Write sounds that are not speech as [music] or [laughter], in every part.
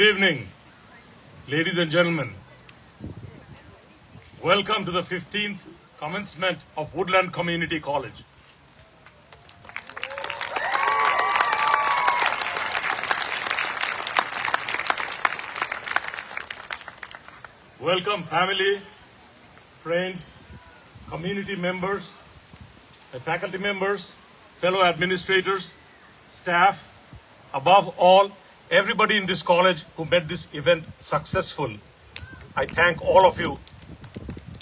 Good evening, ladies and gentlemen. Welcome to the 15th commencement of Woodland Community College. Welcome, family, friends, community members, faculty members, fellow administrators, staff, above all, everybody in this college who made this event successful. I thank all of you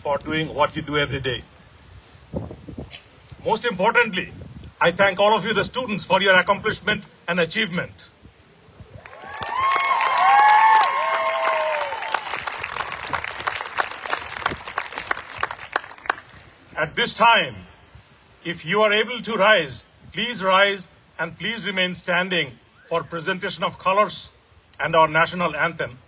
for doing what you do every day. Most importantly, I thank all of you, the students, for your accomplishment and achievement. At this time, if you are able to rise, please rise and please remain standing for presentation of colors and our national anthem.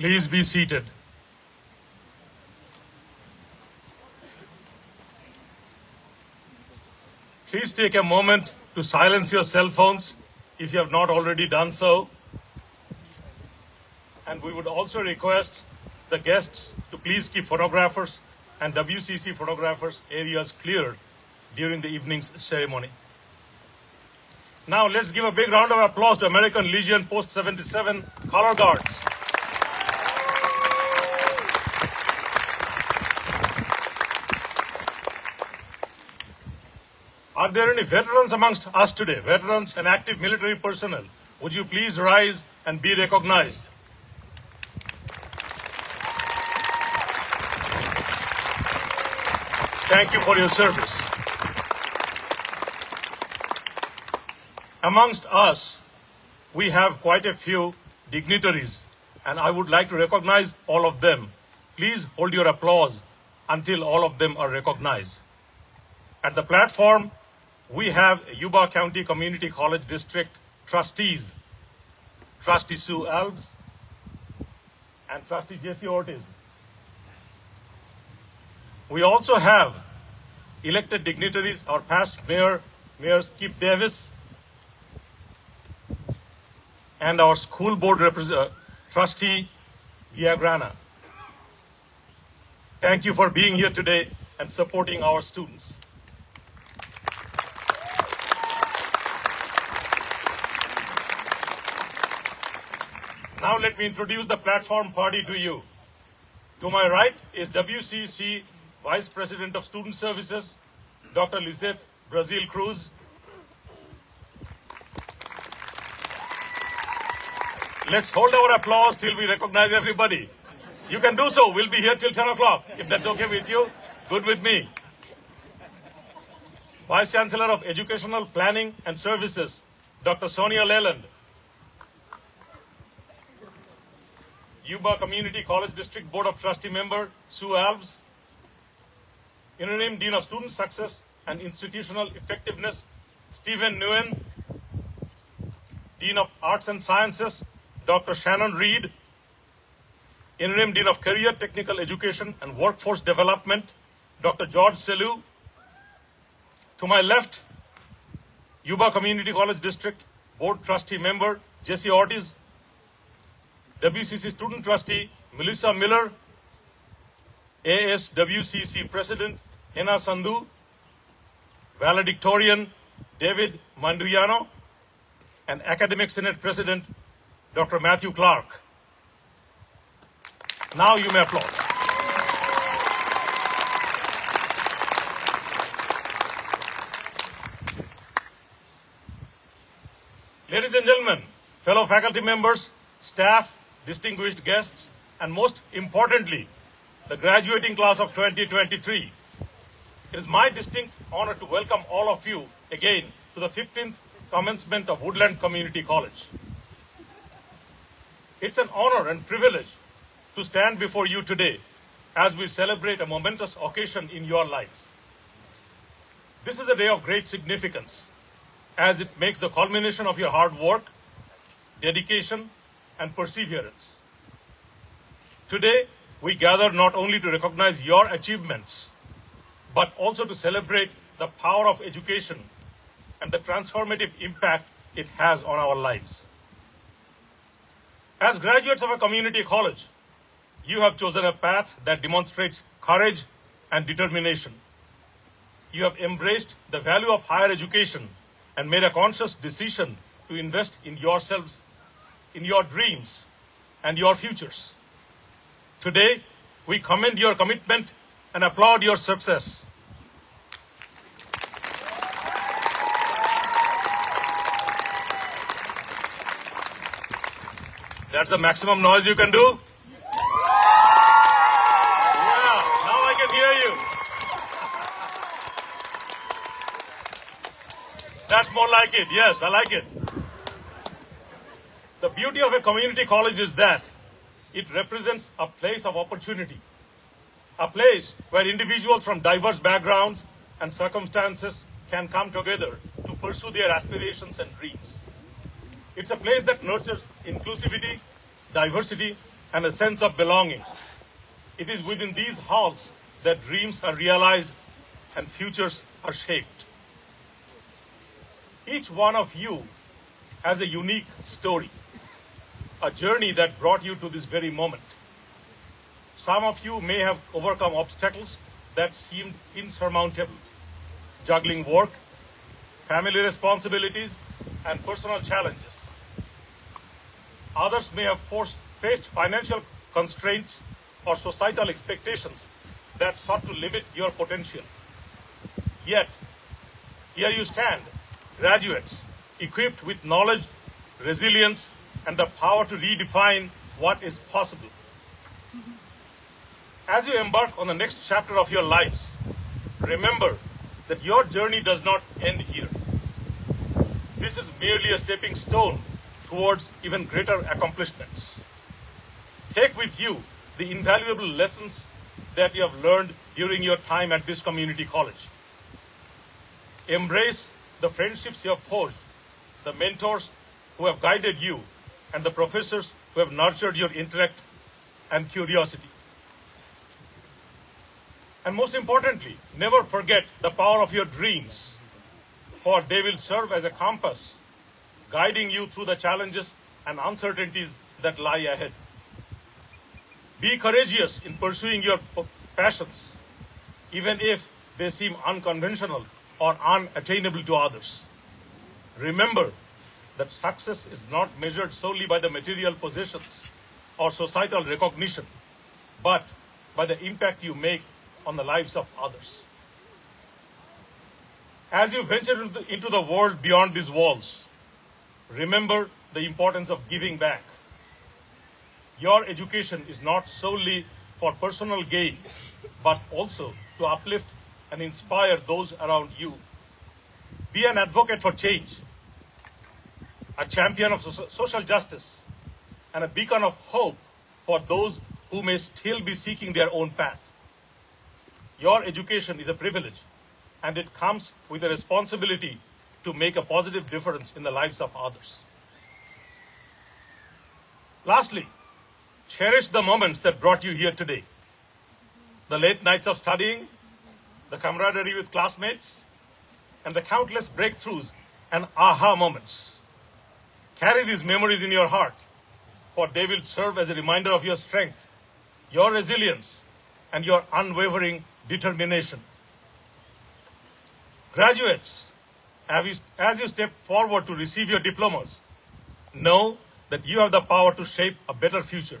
Please be seated. Please take a moment to silence your cell phones if you have not already done so. And we would also request the guests to please keep photographers and WCC photographers areas cleared during the evening's ceremony. Now let's give a big round of applause to American Legion Post 77 Color Guards. Are there any veterans amongst us today? Veterans and active military personnel. Would you please rise and be recognized? Thank you for your service. Amongst us, we have quite a few dignitaries, and I would like to recognize all of them. Please hold your applause until all of them are recognized. At the platform, we have Yuba County Community College District trustees, Trustee Sue Alves and Trustee Jesse Ortiz. We also have elected dignitaries, our past mayor, Mayor Skip Davis, and our school board uh, trustee, Villagrana. Thank you for being here today and supporting our students. Now let me introduce the platform party to you. To my right is WCC Vice President of Student Services, Dr. Lisette Brazil Cruz. Let's hold our applause till we recognize everybody. You can do so. We'll be here till 10 o'clock. If that's okay with you, good with me. Vice Chancellor of Educational Planning and Services, Dr. Sonia Leland. Yuba Community College District Board of Trustee member, Sue Alves. Interim Dean of Student Success and Institutional Effectiveness, Stephen Nguyen. Dean of Arts and Sciences, Dr. Shannon Reed. Interim Dean of Career Technical Education and Workforce Development, Dr. George Selou. To my left, Yuba Community College District Board Trustee member, Jesse Ortiz. WCC Student Trustee, Melissa Miller. ASWCC President, Hena Sandhu. Valedictorian, David Mandriano. And Academic Senate President, Dr. Matthew Clark. Now you may applaud. Ladies and gentlemen, fellow faculty members, staff, distinguished guests, and most importantly, the graduating class of 2023. It is my distinct honor to welcome all of you again to the 15th commencement of Woodland Community College. It's an honor and privilege to stand before you today as we celebrate a momentous occasion in your lives. This is a day of great significance as it makes the culmination of your hard work, dedication, and perseverance. Today, we gather not only to recognize your achievements, but also to celebrate the power of education and the transformative impact it has on our lives. As graduates of a community college, you have chosen a path that demonstrates courage and determination. You have embraced the value of higher education and made a conscious decision to invest in yourselves, in your dreams, and your futures. Today, we commend your commitment and applaud your success. That's the maximum noise you can do? Yeah, now I can hear you. That's more like it. Yes, I like it. The beauty of a community college is that it represents a place of opportunity, a place where individuals from diverse backgrounds and circumstances can come together to pursue their aspirations and dreams. It's a place that nurtures inclusivity, diversity, and a sense of belonging. It is within these halls that dreams are realized and futures are shaped. Each one of you has a unique story, a journey that brought you to this very moment. Some of you may have overcome obstacles that seemed insurmountable, juggling work, family responsibilities, and personal challenges. Others may have forced, faced financial constraints or societal expectations that sought to limit your potential. Yet, here you stand, graduates, equipped with knowledge, resilience, and the power to redefine what is possible. As you embark on the next chapter of your lives, remember that your journey does not end here. This is merely a stepping stone towards even greater accomplishments. Take with you the invaluable lessons that you have learned during your time at this community college. Embrace the friendships you have forged, the mentors who have guided you, and the professors who have nurtured your intellect and curiosity. And most importantly, never forget the power of your dreams, for they will serve as a compass, guiding you through the challenges and uncertainties that lie ahead. Be courageous in pursuing your passions, even if they seem unconventional or unattainable to others. Remember that success is not measured solely by the material possessions or societal recognition, but by the impact you make on the lives of others. As you venture into the, world beyond these walls, remember the importance of giving back. Your education is not solely for personal gain, but also to uplift and inspire those around you. Be an advocate for change, a champion of social justice, and a beacon of hope for those who may still be seeking their own path. Your education is a privilege, and it comes with a responsibility to make a positive difference in the lives of others. Lastly, cherish the moments that brought you here today. The late nights of studying, the camaraderie with classmates, and the countless breakthroughs and aha moments. Carry these memories in your heart, for they will serve as a reminder of your strength, your resilience, and your unwavering determination. Graduates, as you step forward to receive your diplomas, know that you have the power to shape a better future.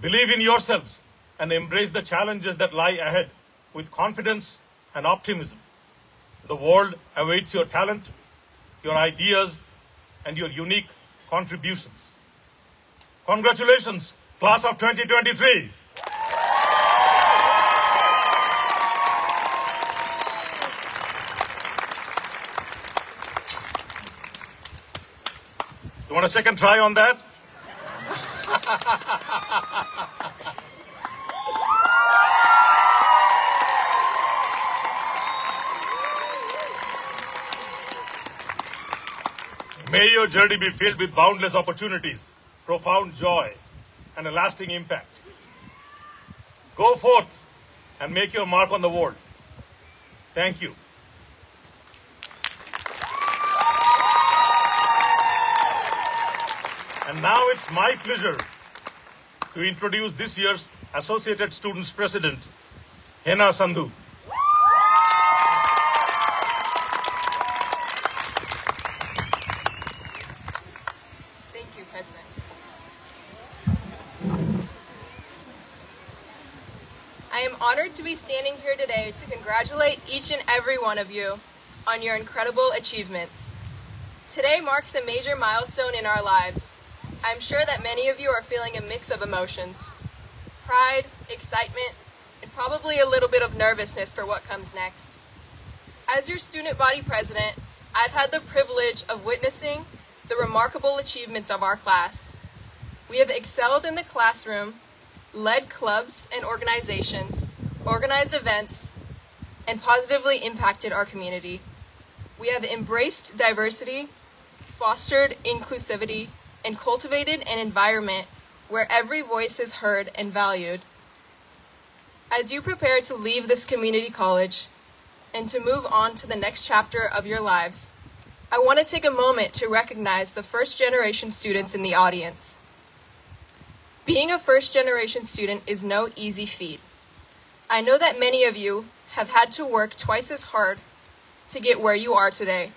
Believe in yourselves and embrace the challenges that lie ahead with confidence and optimism. The world awaits your talent, your ideas, and your unique contributions. Congratulations, class of 2023. You want a second try on that? [laughs] May your journey be filled with boundless opportunities, profound joy, and a lasting impact. Go forth and make your mark on the world. Thank you. And now it's my pleasure to introduce this year's Associated Students President, Hena Sandhu. Thank you, President. I am honored to be standing here today to congratulate each and every one of you on your incredible achievements. Today marks a major milestone in our lives. I'm sure that many of you are feeling a mix of emotions pride, excitement, and probably a little bit of nervousness for what comes next. As your student body president, I've had the privilege of witnessing the remarkable achievements of our class. We have excelled in the classroom, led clubs and organizations, organized events, and positively impacted our community. We have embraced diversity, fostered inclusivity, and cultivated an environment where every voice is heard and valued. As you prepare to leave this community college and to move on to the next chapter of your lives, I want to take a moment to recognize the first generation students in the audience. Being a first generation student is no easy feat. I know that many of you have had to work twice as hard to get where you are today.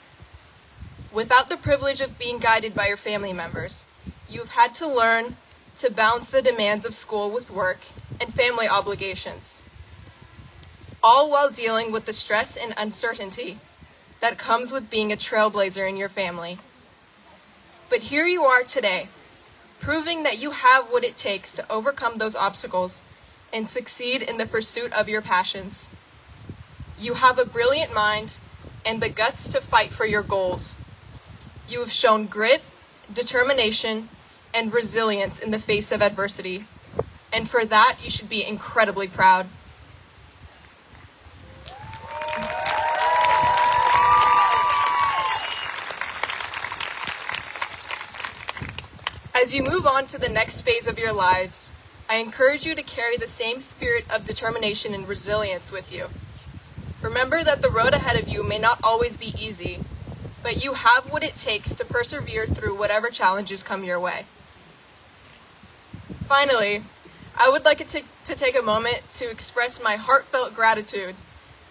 Without the privilege of being guided by your family members, you've had to learn to balance the demands of school with work and family obligations, all while dealing with the stress and uncertainty that comes with being a trailblazer in your family. But here you are today, proving that you have what it takes to overcome those obstacles and succeed in the pursuit of your passions. You have a brilliant mind and the guts to fight for your goals. You have shown grit, determination, and resilience in the face of adversity. And for that, you should be incredibly proud. As you move on to the next phase of your lives, I encourage you to carry the same spirit of determination and resilience with you. Remember that the road ahead of you may not always be easy, but you have what it takes to persevere through whatever challenges come your way. Finally, I would like to, to take a moment to express my heartfelt gratitude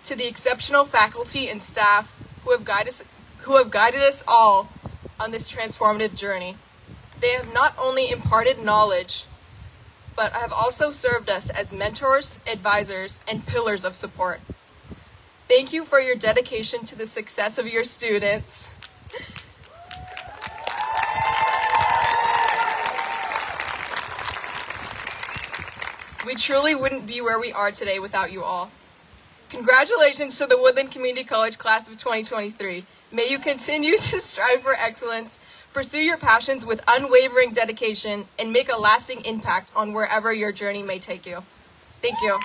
to the exceptional faculty and staff who have guided us, who have guided us all on this transformative journey. They have not only imparted knowledge, but have also served us as mentors, advisors, and pillars of support. Thank you for your dedication to the success of your students. We truly wouldn't be where we are today without you all. Congratulations to the Woodland Community College class of 2023. May you continue to strive for excellence, pursue your passions with unwavering dedication, and make a lasting impact on wherever your journey may take you. Thank you.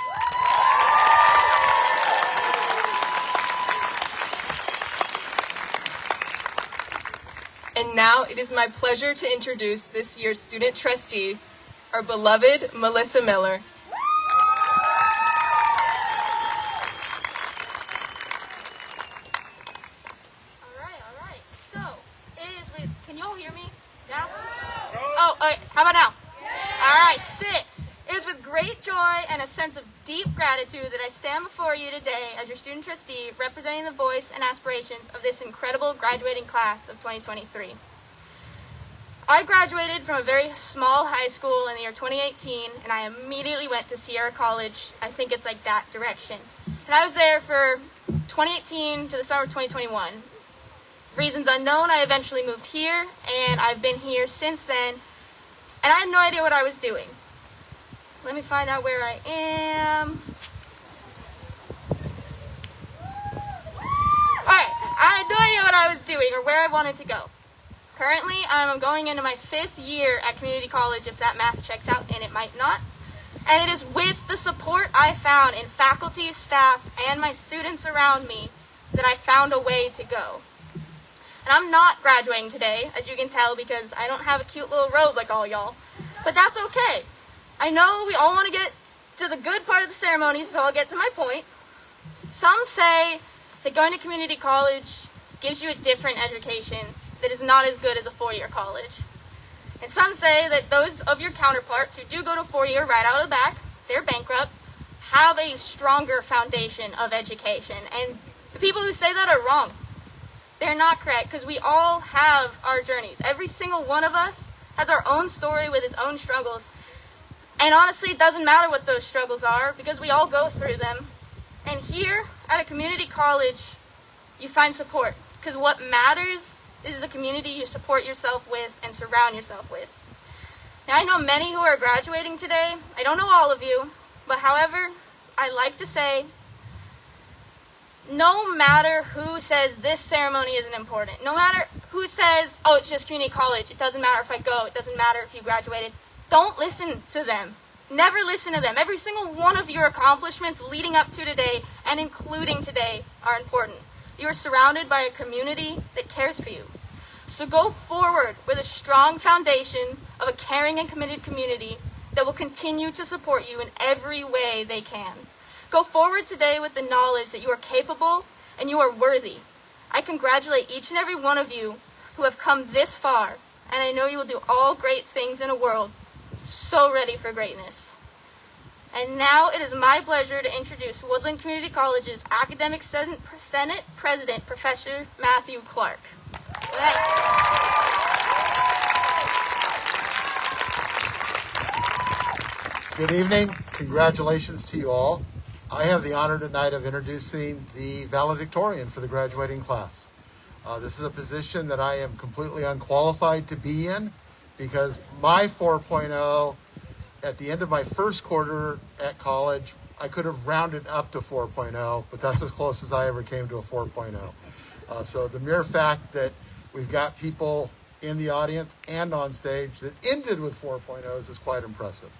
And now it is my pleasure to introduce this year's student trustee, our beloved Melissa Miller. All right, all right. So, it is with, can you all hear me? Yeah? Oh, all right, how about now? All right, sit. It is with great joy and a sense of deep gratitude that I stand before you today as your student trustee representing the voice and aspirations of this incredible graduating class of 2023. I graduated from a very small high school in the year 2018, and I immediately went to Sierra College. I think it's like that direction. And I was there for 2018 to the summer of 2021. Reasons unknown, I eventually moved here, and I've been here since then, and I had no idea what I was doing. Let me find out where I am. Alright, I had no idea what I was doing or where I wanted to go. Currently, I'm going into my fifth year at community college, if that math checks out, and it might not. And it is with the support I found in faculty, staff, and my students around me that I found a way to go. And I'm not graduating today, as you can tell, because I don't have a cute little robe like all y'all. But that's okay. I know we all want to get to the good part of the ceremony, so I'll get to my point. Some say that going to community college gives you a different education that is not as good as a four-year college. And some say that those of your counterparts who do go to four-year right out of the back, they're bankrupt, have a stronger foundation of education. And the people who say that are wrong. They're not correct because we all have our journeys. Every single one of us has our own story with its own struggles. And honestly, it doesn't matter what those struggles are because we all go through them. And here at a community college, you find support because what matters is the community you support yourself with and surround yourself with. Now, I know many who are graduating today. I don't know all of you, but however, I like to say no matter who says this ceremony isn't important, no matter who says, oh, it's just community college, it doesn't matter if I go, it doesn't matter if you graduated, don't listen to them. Never listen to them. Every single one of your accomplishments leading up to today and including today are important. You are surrounded by a community that cares for you. So go forward with a strong foundation of a caring and committed community that will continue to support you in every way they can. Go forward today with the knowledge that you are capable and you are worthy. I congratulate each and every one of you who have come this far, and I know you will do all great things in a world so ready for greatness. And now it is my pleasure to introduce Woodland Community College's Academic Senate President, Professor Matthew Clark. Good evening. Congratulations to you all. I have the honor tonight of introducing the valedictorian for the graduating class. Uh, this is a position that I am completely unqualified to be in because my 4.0 at the end of my first quarter at college, I could have rounded up to 4.0, but that's as close as I ever came to a 4.0. Uh, so the mere fact that we've got people in the audience and on stage that ended with 4.0s is quite impressive.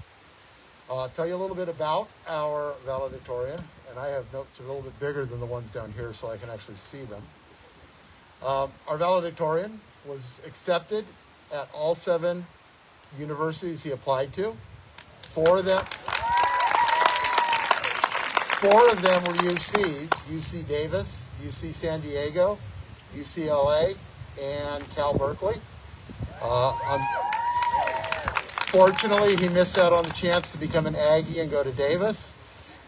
Uh, I'll tell you a little bit about our valedictorian, and I have notes a little bit bigger than the ones down here so I can actually see them. Um, our valedictorian was accepted at all seven universities he applied to. Four of them, four of them were UCs: UC Davis, UC San Diego, UCLA, and Cal Berkeley. Uh, unfortunately, he missed out on the chance to become an Aggie and go to Davis,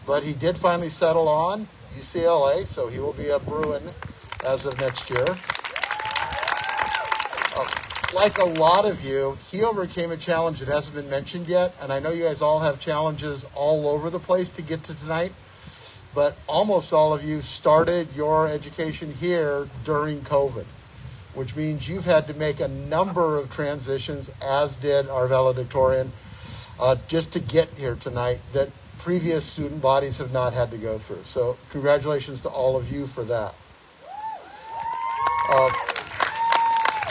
but he did finally settle on UCLA, so he will be a Bruin as of next year like a lot of you, he overcame a challenge that hasn't been mentioned yet. And I know you guys all have challenges all over the place to get to tonight. But almost all of you started your education here during COVID, which means you've had to make a number of transitions, as did our valedictorian, uh, just to get here tonight that previous student bodies have not had to go through. So, congratulations to all of you for that. Uh,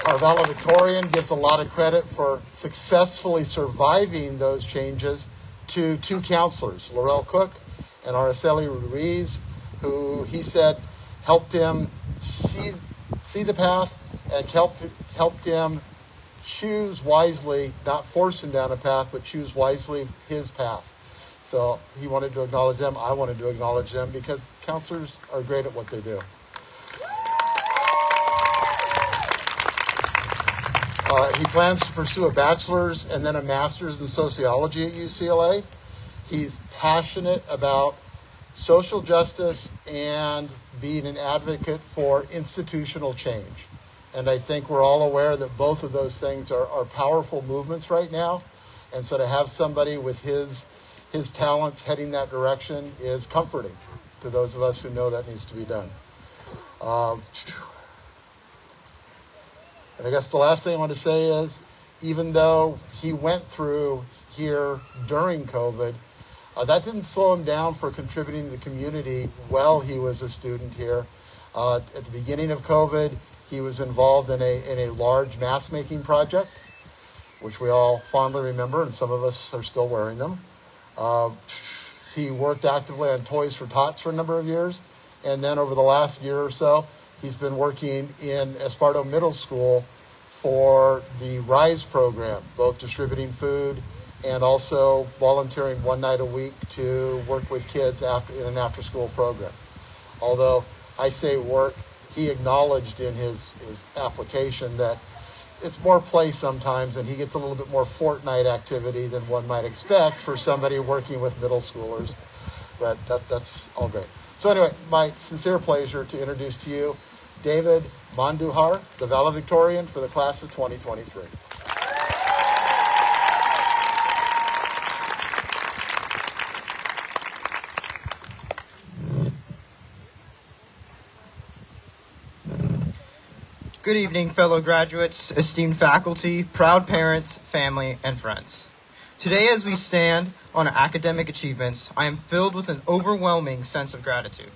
our valedictorian gives a lot of credit for successfully surviving those changes to two counselors, Laurel Cook and Araceli Ruiz, who he said helped him see, see the path and helped, helped him choose wisely, not force him down a path, but choose wisely his path. So he wanted to acknowledge them. I wanted to acknowledge them because counselors are great at what they do. Uh, he plans to pursue a bachelor's and then a master's in sociology at UCLA. He's passionate about social justice and being an advocate for institutional change. And I think we're all aware that both of those things are, are powerful movements right now. And so to have somebody with his, his talents heading that direction is comforting to those of us who know that needs to be done. Um, and I guess the last thing I want to say is even though he went through here during COVID, uh, that didn't slow him down for contributing to the community while he was a student here. Uh, at the beginning of COVID, he was involved in a, in a large mask making project, which we all fondly remember, and some of us are still wearing them. Uh, he worked actively on Toys for Tots for a number of years, and then over the last year or so, He's been working in Esparto Middle School for the RISE program, both distributing food and also volunteering one night a week to work with kids after in an after school program. Although I say work, he acknowledged in his, his application that it's more play sometimes and he gets a little bit more Fortnite activity than one might expect for somebody working with middle schoolers. But that, that's all great. So anyway, my sincere pleasure to introduce to you David Manduhar, the valedictorian for the class of 2023. Good evening, fellow graduates, esteemed faculty, proud parents, family, and friends. Today, as we stand on academic achievements, I am filled with an overwhelming sense of gratitude.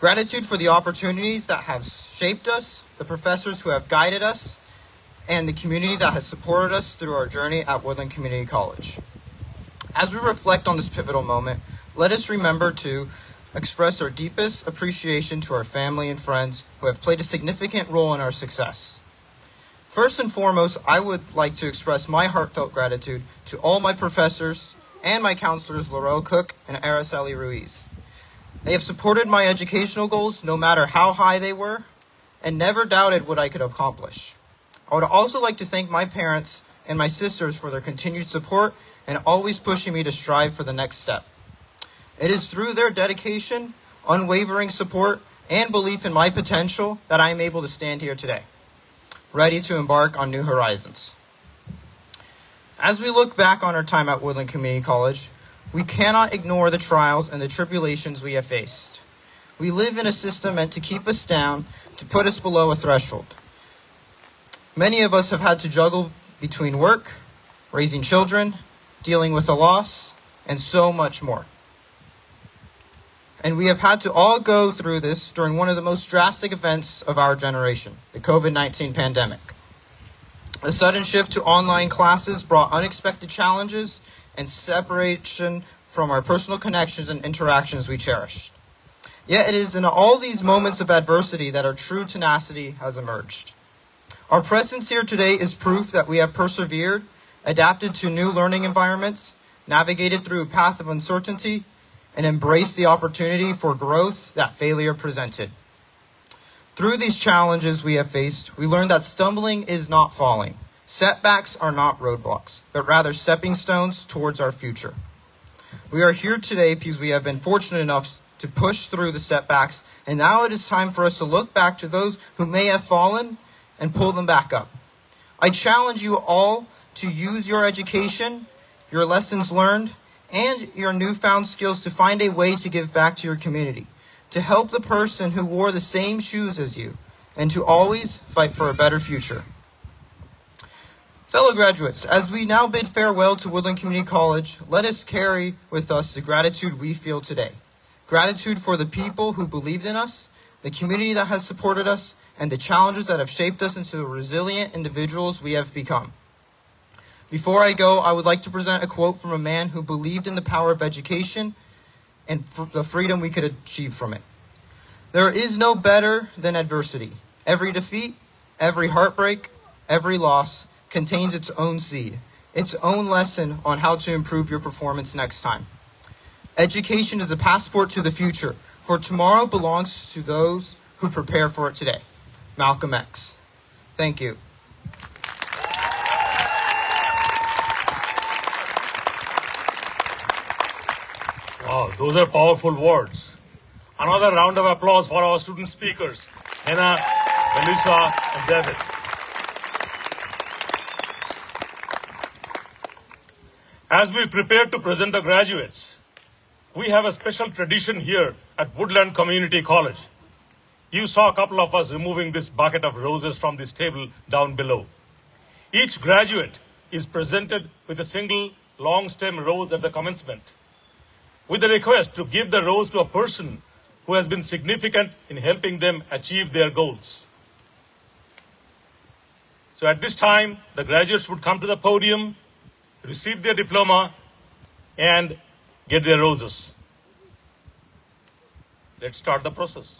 Gratitude for the opportunities that have shaped us, the professors who have guided us, and the community that has supported us through our journey at Woodland Community College. As we reflect on this pivotal moment, let us remember to express our deepest appreciation to our family and friends who have played a significant role in our success. First and foremost, I would like to express my heartfelt gratitude to all my professors and my counselors, Laurel Cook and Araceli Ruiz. They have supported my educational goals no matter how high they were and never doubted what I could accomplish. I would also like to thank my parents and my sisters for their continued support and always pushing me to strive for the next step. It is through their dedication, unwavering support, and belief in my potential that I am able to stand here today, ready to embark on new horizons. As we look back on our time at Woodland Community College, we cannot ignore the trials and the tribulations we have faced. We live in a system meant to keep us down, to put us below a threshold. Many of us have had to juggle between work, raising children, dealing with a loss, and so much more. And we have had to all go through this during one of the most drastic events of our generation, the COVID 19 pandemic. The sudden shift to online classes brought unexpected challenges and separation from our personal connections and interactions we cherished. Yet it is in all these moments of adversity that our true tenacity has emerged. Our presence here today is proof that we have persevered, adapted to new learning environments, navigated through a path of uncertainty, and embraced the opportunity for growth that failure presented. Through these challenges we have faced, we learned that stumbling is not falling. Setbacks are not roadblocks, but rather stepping stones towards our future. We are here today because we have been fortunate enough to push through the setbacks, and now it is time for us to look back to those who may have fallen and pull them back up. I challenge you all to use your education, your lessons learned, and your newfound skills to find a way to give back to your community to help the person who wore the same shoes as you, and to always fight for a better future. Fellow graduates, as we now bid farewell to Woodland Community College, let us carry with us the gratitude we feel today. Gratitude for the people who believed in us, the community that has supported us, and the challenges that have shaped us into the resilient individuals we have become. Before I go, I would like to present a quote from a man who believed in the power of education and the freedom we could achieve from it. There is no better than adversity. Every defeat, every heartbreak, every loss contains its own seed, its own lesson on how to improve your performance next time. Education is a passport to the future, for tomorrow belongs to those who prepare for it today. Malcolm X. Thank you. Wow, those are powerful words. Another round of applause for our student speakers, Hannah, Melissa, and David. As we prepare to present the graduates, we have a special tradition here at Woodland Community College. You saw a couple of us removing this bucket of roses from this table down below. Each graduate is presented with a single long stem rose at the commencement with the request to give the rose to a person who has been significant in helping them achieve their goals. So at this time, the graduates would come to the podium, receive their diploma, and get their roses. Let's start the process.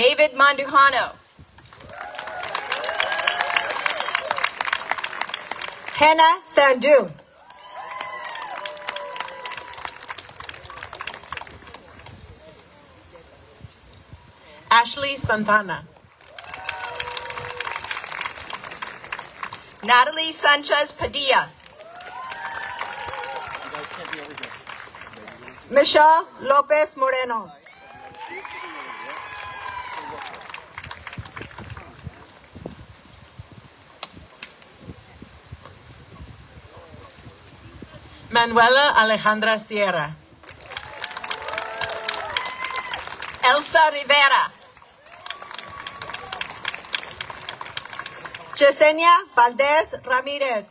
David Mandujano. Hannah Sandu. Ashley Santana. Natalie Sanchez Padilla. Michelle Lopez Moreno. Manuela Alejandra Sierra. Elsa Rivera. Yesenia Valdez Ramírez.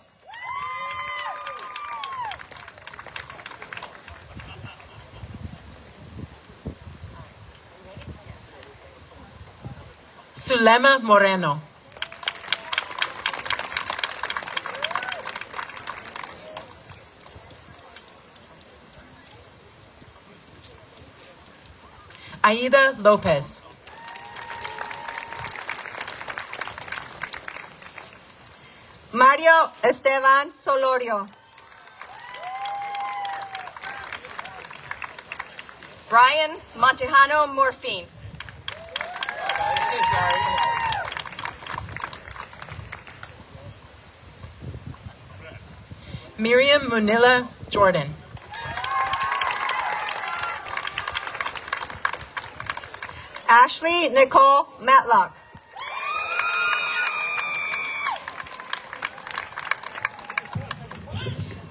Zulema Moreno. Aida Lopez. Mario Esteban Solorio. Brian Montejano Morphine. Miriam Munilla Jordan. Ashley Nicole Matlock.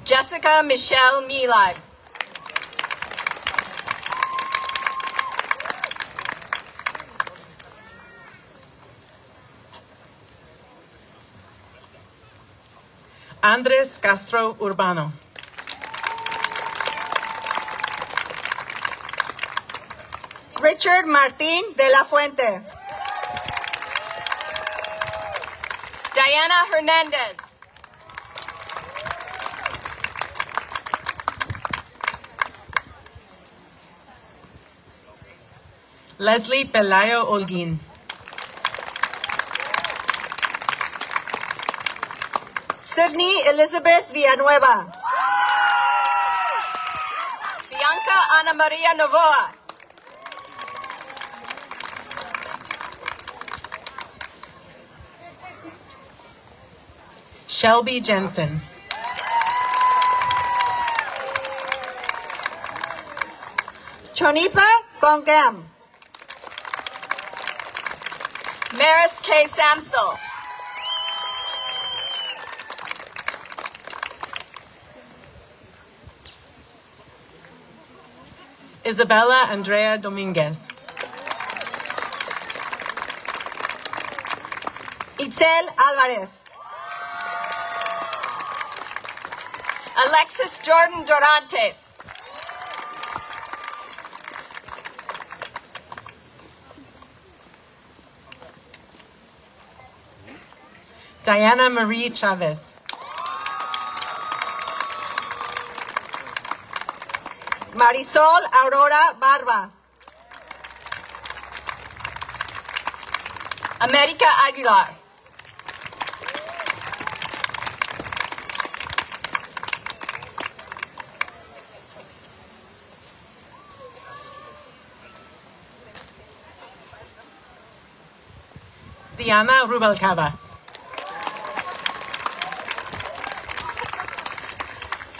Jessica Michelle Milad. Andres Castro Urbano. Richard Martín de la Fuente. Diana Hernandez. Leslie Pelayo Olguin. Sydney Elizabeth Villanueva. Bianca Ana Maria Novoa. Shelby Jensen. Chonipa Gongam. Maris K. Samsel. Isabella Andrea Dominguez. Itzel Álvarez. Alexis Jordan Dorantes. Diana Marie Chavez. Marisol Aurora Barba. America Aguilar. Diana Rubalcaba.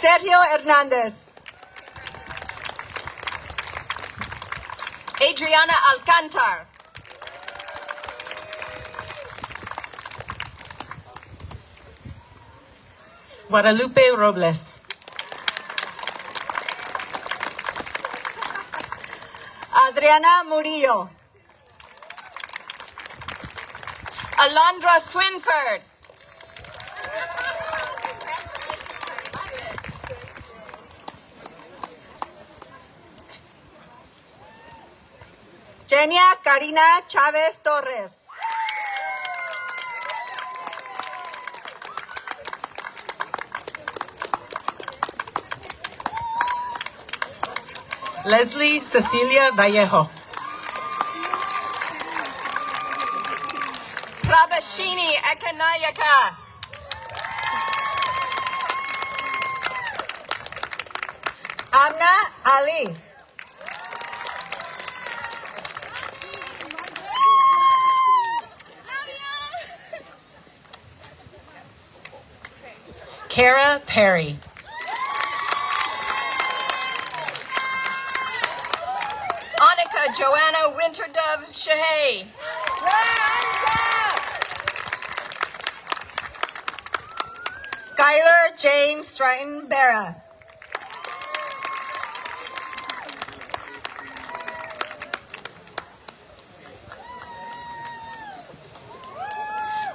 Sergio Hernández. Adriana Alcantar. Guadalupe Robles. Adriana Murillo. Alondra Swinford. Genia Karina Chávez Torres. Leslie Cecilia Vallejo. Prabashini Ekanayaka. Amna Ali. Kara Perry. Annika Joanna Winterdove Shahay. Skylar James Stratton Barra.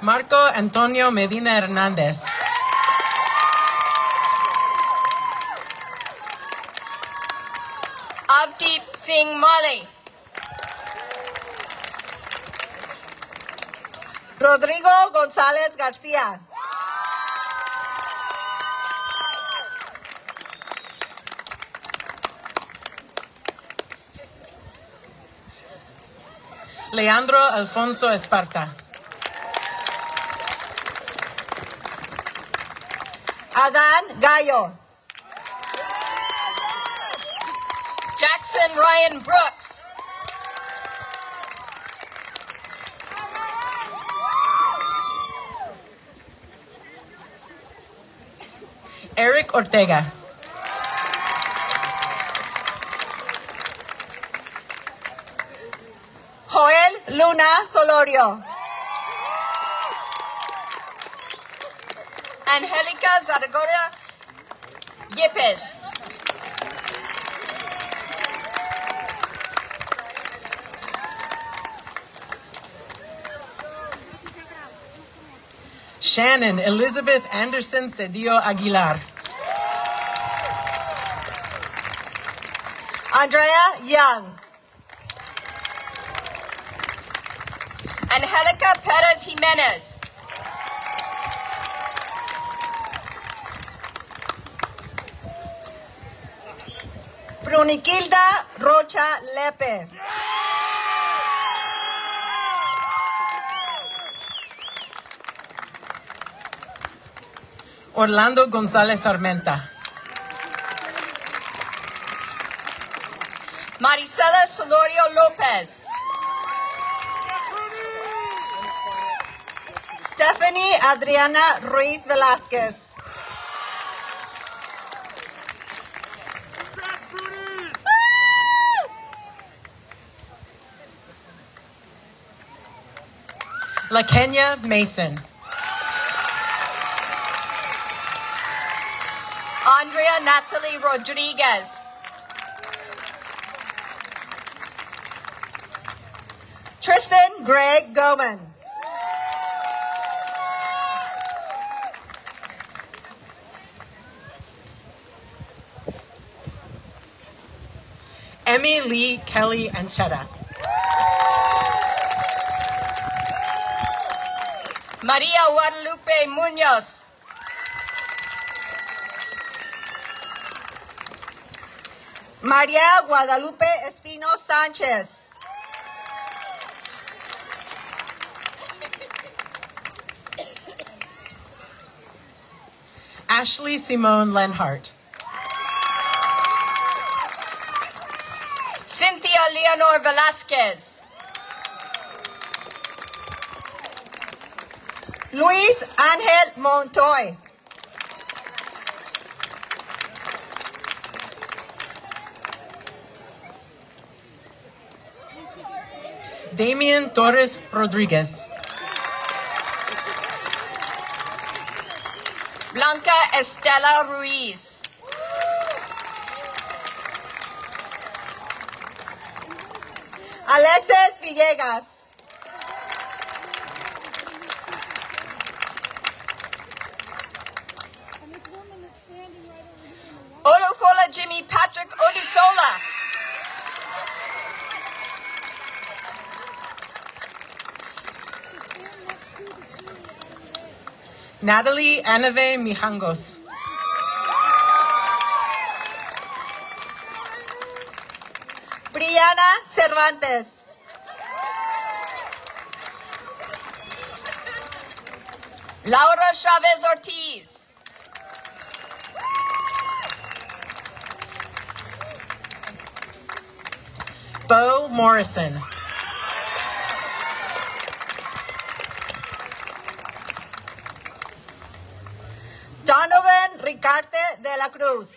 Marco Antonio Medina Hernandez. Avdeep Singh Mali. Rodrigo Gonzalez Garcia. Leandro Alfonso Esparta. Adan Gallo. Jackson Ryan Brooks. Eric Ortega. Luna Angelica Zaragoza Yepes. Shannon Elizabeth Anderson Cedillo Aguilar. Andrea Young. Jimenez. Bruniquilda Rocha Lepe. Orlando González Armenta. Maricela Solorio Lopez. Stephanie Adriana Ruiz Velázquez. La Kenya Mason. Andrea Natalie Rodriguez. Tristan Greg Goman. Emmy Lee Kelly and Ancheta. Maria Guadalupe Munoz. María Guadalupe Espino Sánchez. Ashley Simone Lenhart. Cynthia Leonor Velázquez. Luis Ángel Montoy. Damian Torres Rodriguez. Blanca Estela Ruiz. Alexis Villegas. Olufola Jimmy Patrick Odusola. Natalie Anave Mijangos. Laura Chavez Ortiz. Bo Morrison. Donovan Ricarte de la Cruz.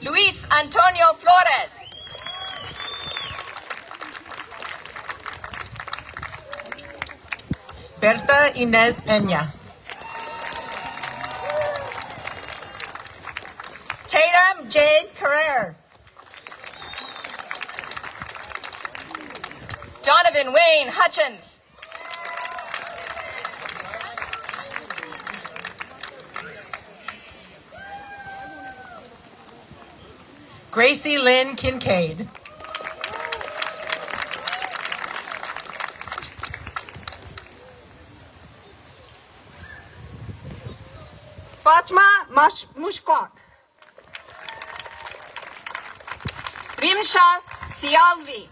Luis Antonio Flores. Berta Inez Peña. Tatum Jade Carrere. Donovan Wayne Hutchins. Gracie Lynn Kincaid. Fatma Mushkwak. Rimsha Sialvi.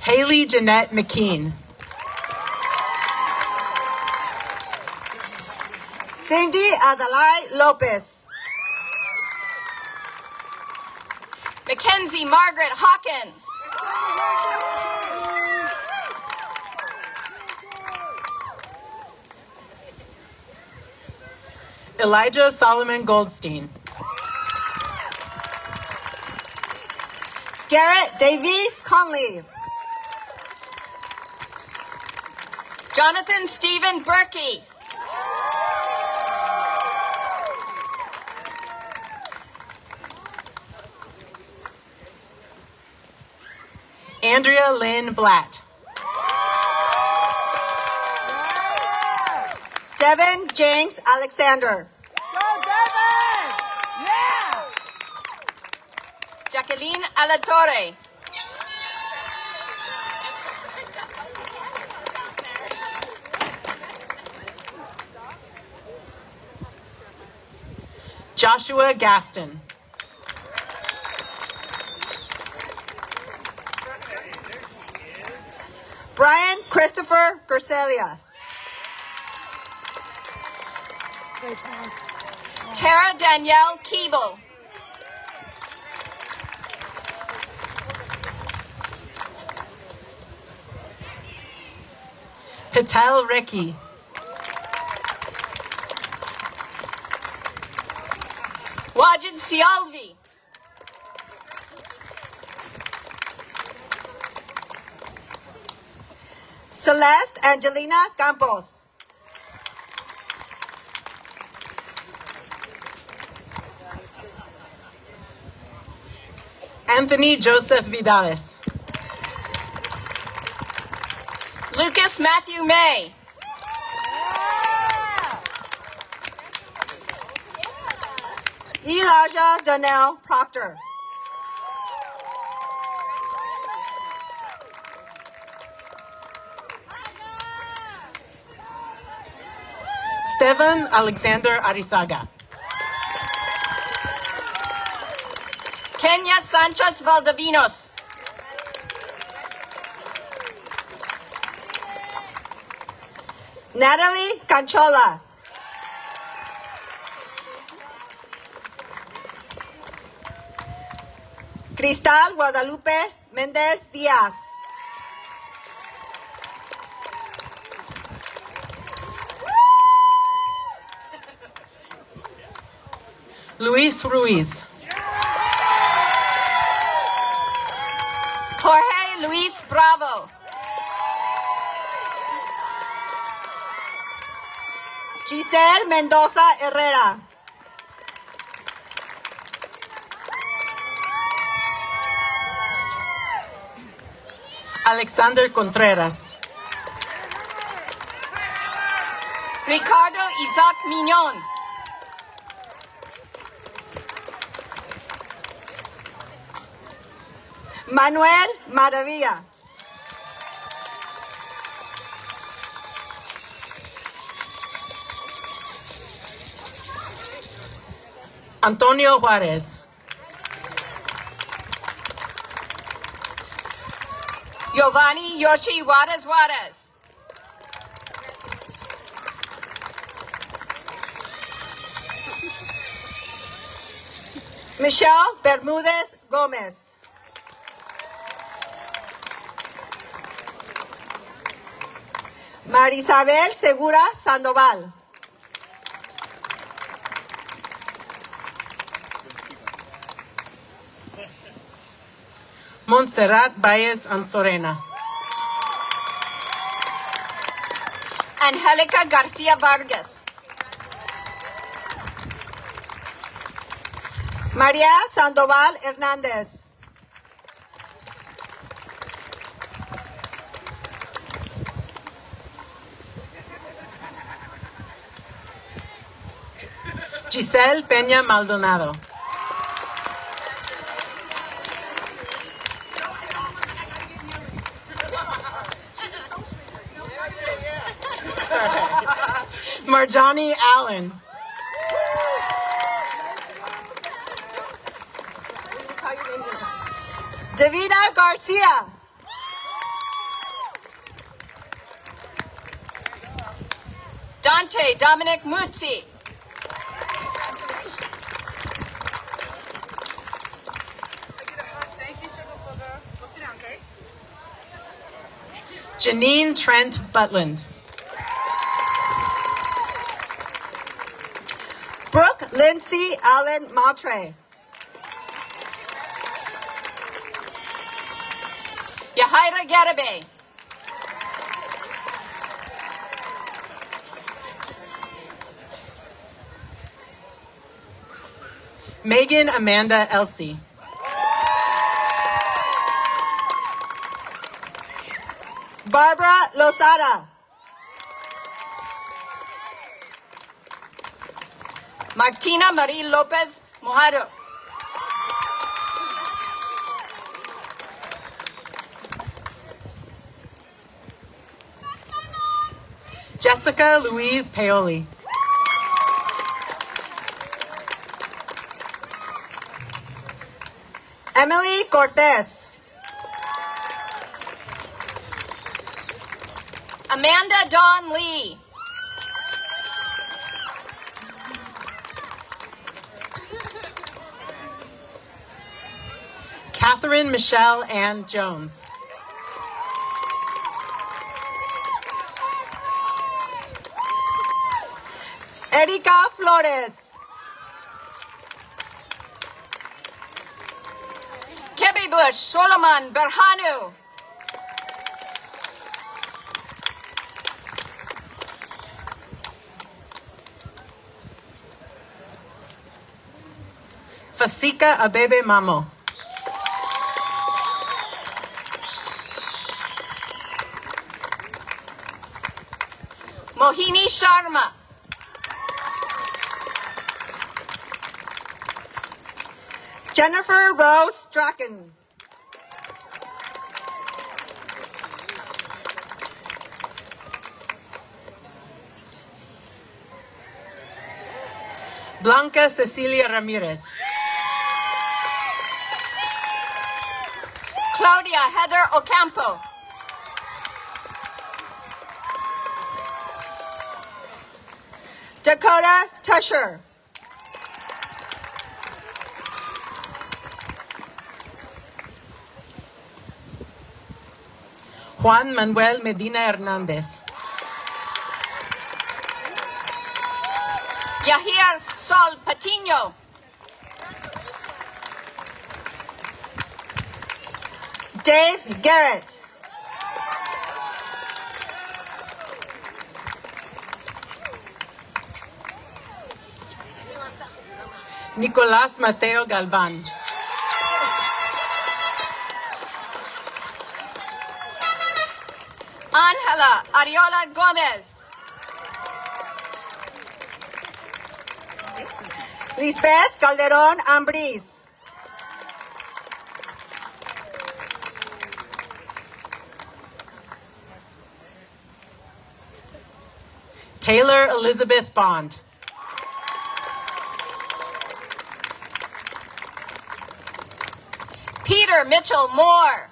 Haley Jeanette McKean. Cindy Adalai Lopez. Mackenzie Margaret Hawkins. Elijah Solomon Goldstein. Garrett Davies Conley. Jonathan Stephen Berkey. Andrea Lynn Blatt. Devin James Alexander. Go Devin! Yeah! Jacqueline Alatorre. Joshua Gaston. Brian Christopher Garcelia. Tara Danielle Keeble. Patel Ricky. Wajid Sialvi. Celeste Angelina Campos. Anthony Joseph Vidales. Lucas Matthew May. Elijah Donnell Proctor. Stevan Alexander Arizaga. Kenya Sanchez Valdivinos. Natalie Canchola. Cristal Guadalupe Méndez Díaz. Luis Ruiz. Luis Bravo. Giselle Mendoza Herrera. Alexander Contreras. Ricardo Isaac Mignon. Manuel Maravilla. Antonio Juárez. Giovanni Yoshi Juárez Juárez. Michelle Bermúdez Gómez. Marisabel Segura Sandoval. Montserrat Baez Ansorena. Angelica Garcia Vargas. María Sandoval Hernández. Giselle Peña Maldonado. Marjani Allen. Davina Garcia. Dante Dominic Muzzi. Janine Trent Butland. Brooke Lindsay Allen Matre. Yahaira Garabe. Megan Amanda Elsie. Barbara Lozada. Martina Marie Lopez Mojado. Jessica Louise Paoli. Emily Cortez. Amanda Dawn Lee. Catherine Michelle Ann Jones. Erika Flores. Kebby Bush Solomon Berhanu. Fasika Abebe Mamo. Mohini Sharma. Jennifer Rose Strachan. Blanca Cecilia Ramirez. Claudia Heather Ocampo. Dakota Tusher. Juan Manuel Medina Hernandez. Yahir Sol Patino. Dave Garrett. Nicolás Mateo Galvan. Angela Ariola Gomez. Lisbeth Calderon Ambris. Taylor Elizabeth Bond. Peter Mitchell Moore.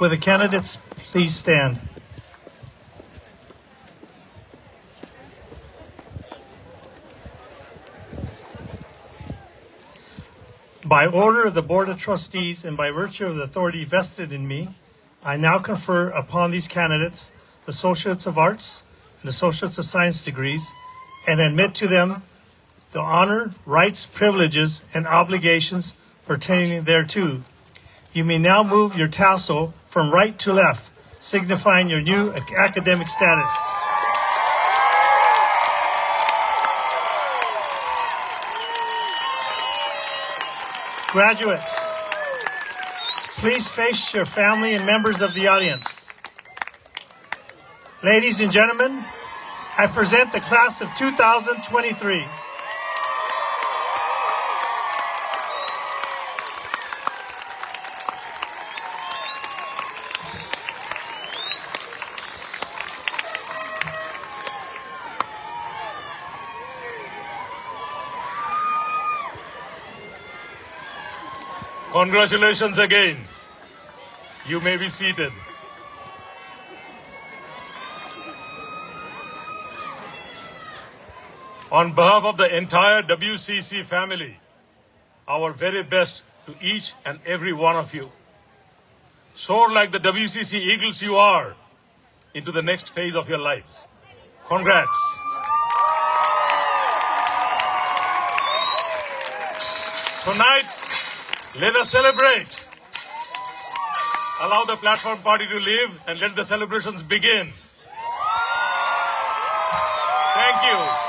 Will the candidates please stand? By order of the Board of Trustees and by virtue of the authority vested in me, I now confer upon these candidates the Associates of Arts and Associates of Science degrees and admit to them the honor, rights, privileges, and obligations pertaining thereto. You may now move your tassel from right to left, signifying your new academic status. Graduates, please face your family and members of the audience. Ladies and gentlemen, I present the class of 2023. Congratulations again. You may be seated. On behalf of the entire WCC family, our very best to each and every one of you. Soar like the WCC Eagles you are into the next phase of your lives. Congrats. Tonight, let us celebrate. Allow the platform party to leave and let the celebrations begin. Thank you.